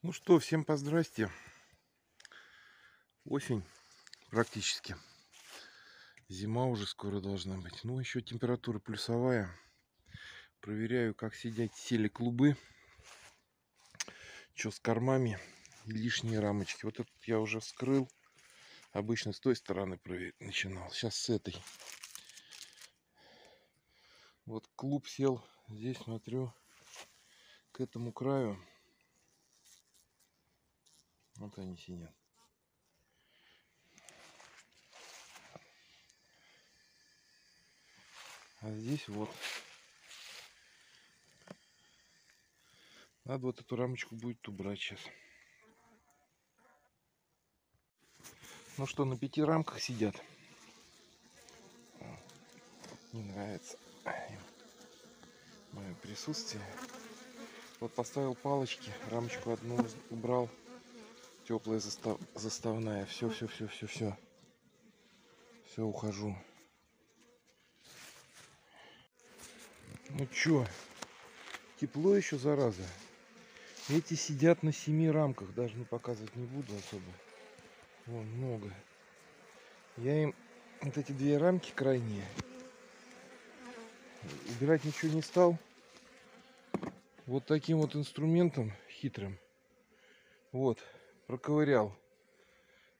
Ну что, всем поздрасте. Осень практически. Зима уже скоро должна быть. Ну, еще температура плюсовая. Проверяю, как сидят сели клубы. Что с кормами и лишние рамочки. Вот этот я уже вскрыл. Обычно с той стороны начинал. Сейчас с этой. Вот клуб сел. Здесь смотрю к этому краю. Вот они сидят. А здесь вот. Надо вот эту рамочку будет убрать сейчас. Ну что, на пяти рамках сидят. Не нравится мое присутствие. Вот поставил палочки, рамочку одну убрал. Теплая застав... заставная. Все, все, все, все, все. Все, ухожу. Ну чё, тепло еще, зараза. Эти сидят на семи рамках, даже не показывать не буду особо. Вон, много. Я им вот эти две рамки крайние убирать ничего не стал. Вот таким вот инструментом хитрым. Вот, проковырял,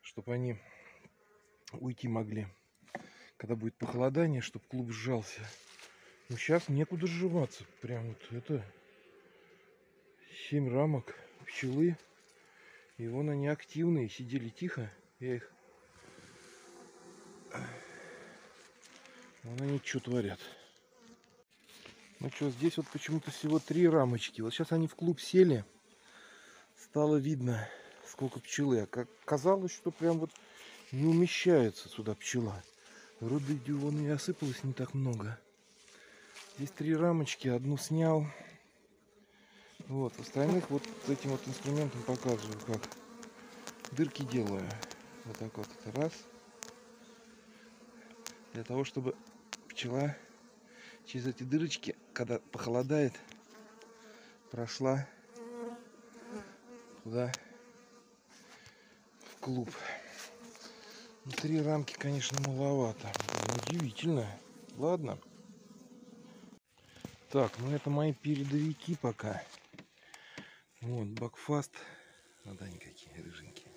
чтобы они уйти могли. Когда будет похолодание, чтобы клуб сжался. Ну, сейчас некуда сживаться. Прям вот это... Семь рамок пчелы. И вон они активные, сидели тихо. Я их... Вон они что творят. Ну что, здесь вот почему-то всего три рамочки. Вот сейчас они в клуб сели. Стало видно, сколько пчелы. А казалось, что прям вот не умещается сюда пчела. Вроде вон и осыпалось не так много. Здесь три рамочки, одну снял. Вот, остальных вот этим вот инструментом показываю, как дырки делаю. Вот так вот, это раз. Для того, чтобы пчела через эти дырочки, когда похолодает, прошла туда клуб. Три рамки, конечно, маловато. Удивительно. Ладно. Так, ну это мои передовики пока. Вот, бакфаст. Вот они какие рыженькие.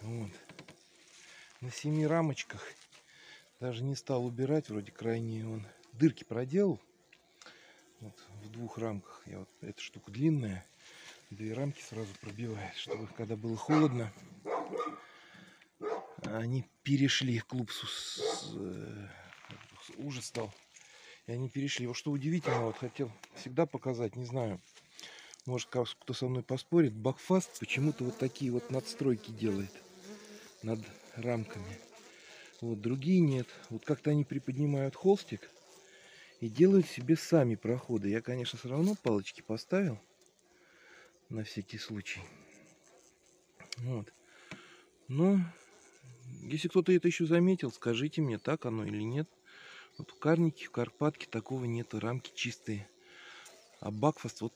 Вот. На семи рамочках. Даже не стал убирать, вроде крайние он. Дырки проделал. Вот в двух рамках. Я вот эта штука длинная. Две рамки сразу пробивает, чтобы когда было холодно, они перешли клуб с, с, э, с стал и они перешли. Вот что удивительно, вот хотел всегда показать, не знаю, может кто со мной поспорит, Бакфаст почему-то вот такие вот надстройки делает над рамками. Вот другие нет. Вот как-то они приподнимают холстик и делают себе сами проходы. Я, конечно, все равно палочки поставил на всякий случай. Вот. Но если кто-то это еще заметил, скажите мне, так оно или нет. Вот в Карнике, в Карпатке такого нету, рамки чистые. А Бакфаст вот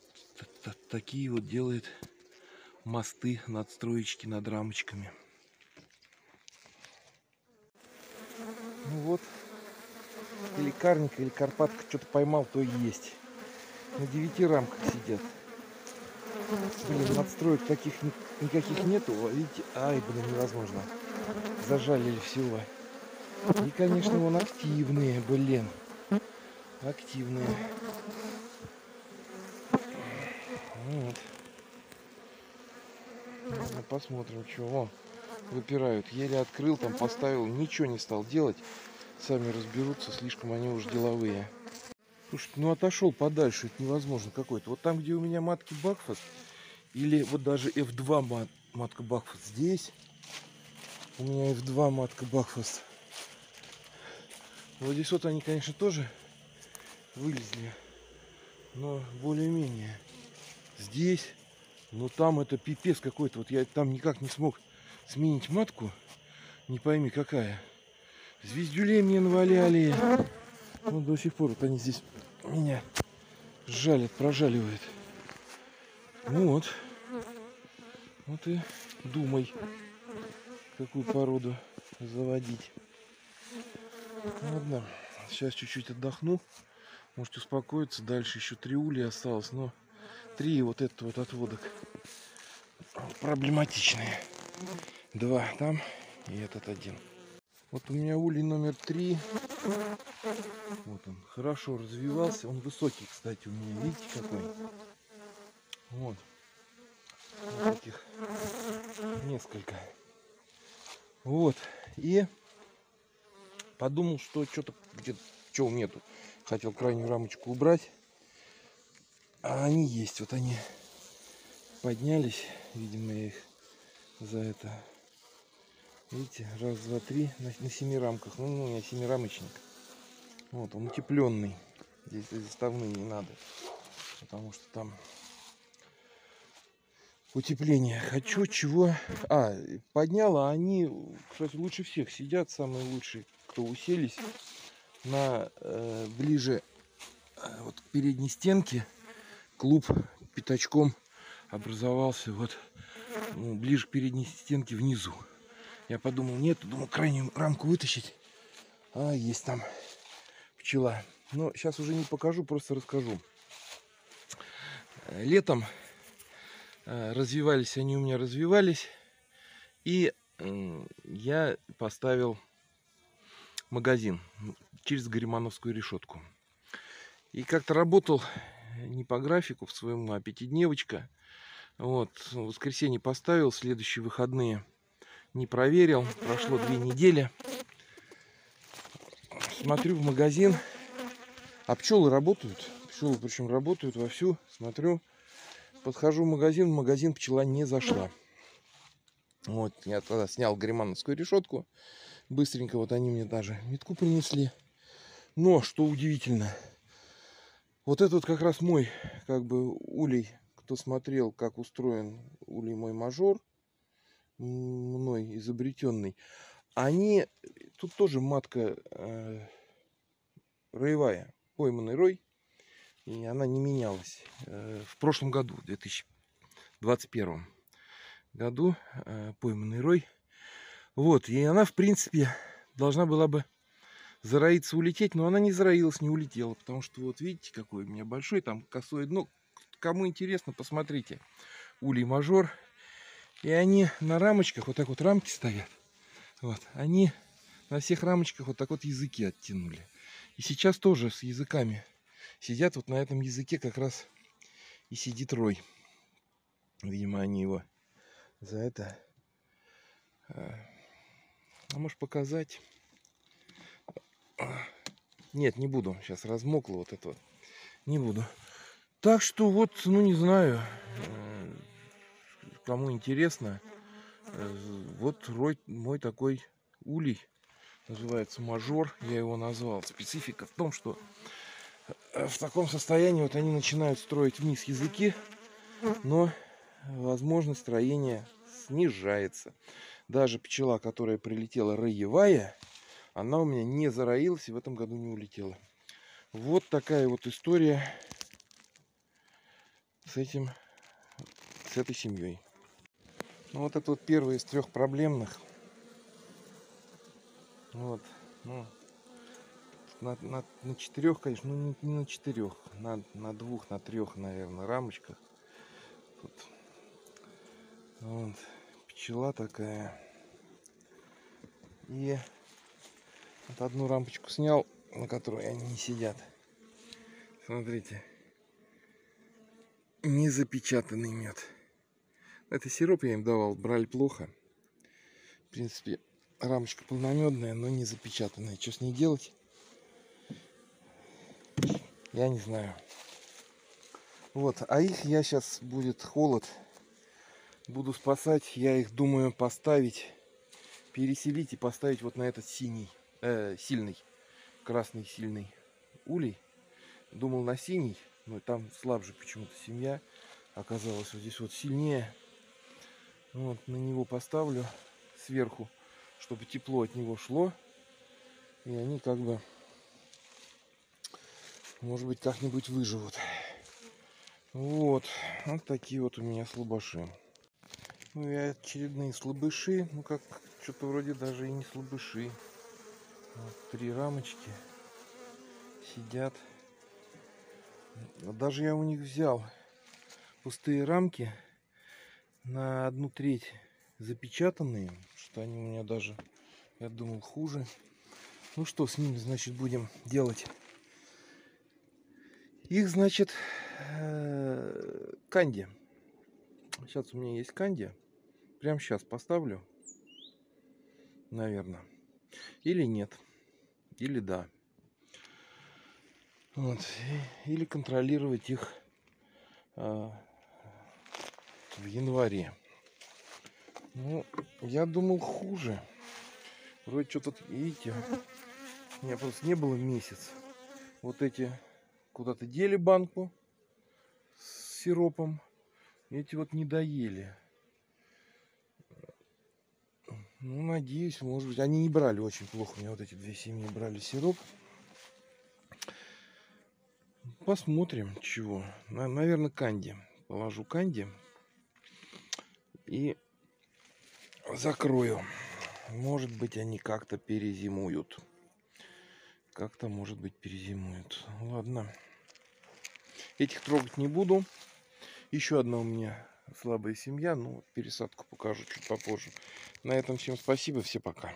такие вот делает мосты, надстроечки над рамочками. Ну вот, или Карник, или Карпатка что-то поймал, то и есть. На девяти рамках сидят. Блин, надстроек таких ни никаких нету. Видите, ай, блин, невозможно. Зажалили всего. И, конечно, вон активные, блин. Активные. Вот. Ну, посмотрим, что. выпирают. Еле открыл, там поставил, ничего не стал делать. Сами разберутся, слишком они уж деловые. Слушайте, ну отошел подальше, это невозможно какой-то. Вот там, где у меня матки Бакфаст, или вот даже F2 мат, матка Бакфаст здесь, у меня F2 матка Бакфаст. Вот здесь вот они, конечно, тоже вылезли. Но более-менее. Здесь, ну там это пипец какой-то. Вот я там никак не смог сменить матку. Не пойми какая. Звездюлей мне наваляли. Вот до сих пор вот они здесь меня жалят, прожаливают. Вот. Вот и думай, какую породу заводить. Ладно, сейчас чуть-чуть отдохну. Можете успокоиться. Дальше еще три улья осталось, но три вот этот вот отводок проблематичные. Два там и этот один. Вот у меня улей номер три. Вот он. Хорошо развивался. Он высокий, кстати, у меня. Видите, какой? Вот. вот таких несколько. Вот. И подумал, что что-то где-то чего нету. Хотел крайнюю рамочку убрать. А они есть. Вот они поднялись. Видимо, я их за это. Видите, раз, два, три на, на семи рамках. Ну, ну, у меня семирамочник. Вот, он утепленный. Здесь заставные не надо. Потому что там утепление. Хочу чего... А, подняла. Они, кстати, лучше всех сидят. Самые лучшие, кто уселись на э, ближе э, вот к передней стенке. Клуб пятачком образовался вот ну, ближе к передней стенке внизу. Я подумал, нет, думал крайнюю рамку вытащить. А, есть там пчела. Но сейчас уже не покажу, просто расскажу. Летом э, развивались они у меня, развивались. И я поставил магазин через Гаримановскую решетку. И как-то работал не по графику в своему, а пятидневочка. Вот, в воскресенье поставил, следующие выходные не проверил. Прошло две недели. Смотрю в магазин, а пчелы работают. Пчелы причем работают вовсю. Смотрю, подхожу в магазин, в магазин пчела не зашла. Вот, я тогда снял гримановскую решетку. Быстренько вот они мне даже метку принесли. Но, что удивительно, вот этот как раз мой, как бы, улей кто смотрел, как устроен улей мой мажор, мной изобретенный, они, тут тоже матка э, роевая, пойманный рой, и она не менялась. Э, в прошлом году, в 2021 году, э, пойманный рой. Вот, и она, в принципе, должна была бы зароиться, улететь, но она не зароилась, не улетела, потому что вот видите, какой у меня большой, там косое дно, Кому интересно, посмотрите. Улей мажор. И они на рамочках, вот так вот рамки стоят. Вот, они на всех рамочках вот так вот языки оттянули. И сейчас тоже с языками сидят вот на этом языке как раз и сидит рой. Видимо, они его за это... А, а может показать? Нет, не буду. Сейчас размокло вот это вот. Не буду. Так что вот, ну не знаю, э, кому интересно, э, вот мой такой улей, называется мажор, я его назвал. Специфика в том, что э, в таком состоянии вот они начинают строить вниз языки, но возможно строение снижается. Даже пчела, которая прилетела роевая, она у меня не зароилась и в этом году не улетела. Вот такая вот история с этим, с этой семьей. Ну, вот это вот первый из трех проблемных. Вот, ну, на, на, на четырех, конечно, ну не, не на четырех, на, на двух, на трех, наверное, рамочках. Тут, вот, пчела такая. И вот одну рампочку снял, на которой они не сидят. Смотрите не запечатанный мед. Это сироп я им давал, брали плохо. В принципе, рамочка полномедная, но не запечатанная. Что с ней делать? Я не знаю. Вот, а их я сейчас будет холод. Буду спасать. Я их думаю поставить, переселить и поставить вот на этот синий, э, сильный, красный сильный улей. Думал на синий, но там слабже почему-то семья оказалась вот здесь вот сильнее. Вот на него поставлю сверху, чтобы тепло от него шло. И они как бы, может быть, как-нибудь выживут. Вот. Вот такие вот у меня слабыши. Ну и очередные слабыши. Ну как, что-то вроде даже и не слабыши. Вот, три рамочки сидят. Даже я у них взял пустые рамки на одну треть запечатанные, что они у меня даже, я думал, хуже. Ну что с ними, значит, будем делать? Их, значит, э, канди. Сейчас у меня есть канди. Прямо сейчас поставлю. Наверное. Или нет. Или да. Вот. Или контролировать их а, в январе. Ну, я думал хуже. Вроде что-то, видите, у меня просто не было месяц. Вот эти куда-то дели банку с сиропом. Эти вот не доели. Ну, надеюсь, может быть. Они не брали очень плохо. У меня вот эти две семьи брали сироп. Посмотрим, чего. Наверное, канди. Положу канди. И закрою. Может быть, они как-то перезимуют. Как-то, может быть, перезимуют. Ладно. Этих трогать не буду. Еще одна у меня слабая семья. Ну, пересадку покажу чуть попозже. На этом всем спасибо. Все пока.